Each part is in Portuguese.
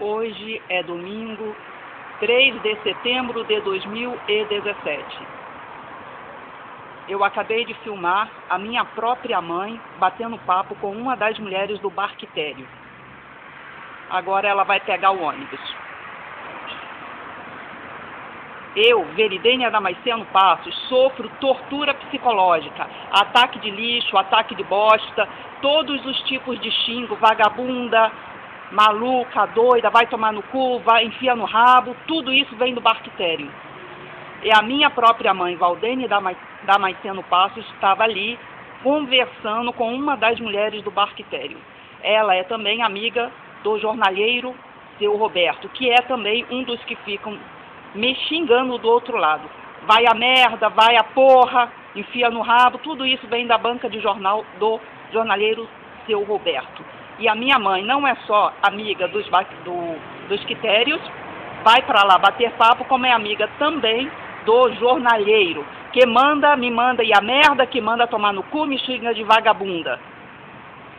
Hoje é domingo, 3 de setembro de 2017. Eu acabei de filmar a minha própria mãe batendo papo com uma das mulheres do Barquitério. Agora ela vai pegar o ônibus. Eu, Veridênia Damasceno Passos, sofro tortura psicológica, ataque de lixo, ataque de bosta, todos os tipos de xingo, vagabunda, maluca, doida, vai tomar no cu, vai enfia no rabo, tudo isso vem do Barquitério. E a minha própria mãe, Valdene Damasceno Passos, estava ali conversando com uma das mulheres do Barquitério. Ela é também amiga do jornalheiro seu Roberto, que é também um dos que ficam me xingando do outro lado. Vai a merda, vai a porra, enfia no rabo, tudo isso vem da banca de jornal do jornaleiro seu Roberto. E a minha mãe não é só amiga dos, do, dos quitérios, vai para lá bater papo, como é amiga também do jornalheiro, que manda, me manda e a merda, que manda tomar no cu, me xinga de vagabunda.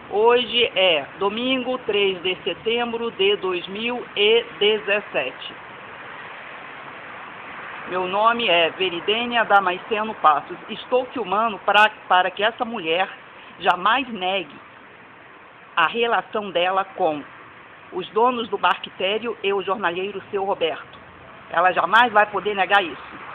Hoje é domingo 3 de setembro de 2017. Meu nome é Veridênia Damasceno Passos. Estou filmando pra, para que essa mulher jamais negue a relação dela com os donos do Barquitério e o jornalheiro seu Roberto. Ela jamais vai poder negar isso.